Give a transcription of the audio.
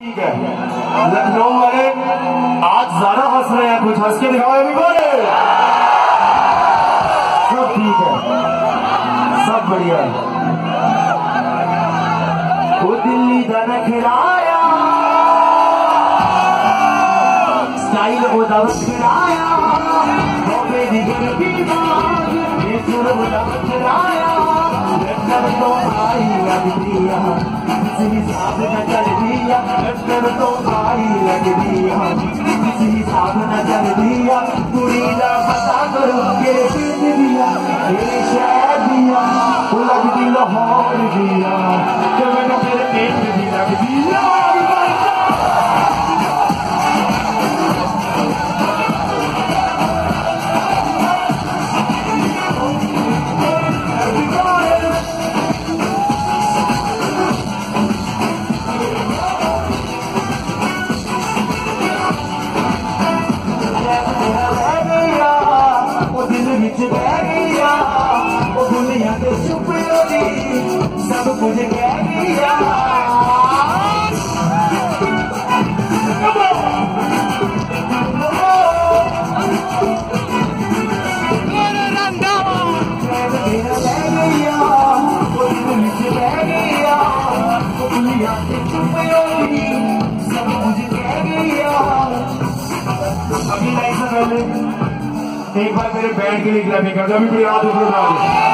लखनऊ वाले आज ज़्यादा हंस रहे हैं, कुछ हंस के दिखाओ बोले सब ठीक है। सब बढ़िया है। वो दिल्ली का न खिलाया। स्टाइल वो दवत खिलाया। लंदन तो आई लग दिया। किसी हिसाब न चल दिया लंदन तो आई लग दिया किसी हिसाब न एक बार मेरे बैंड के लिए क्लैपिंग कर दो अभी रात उठ रहा और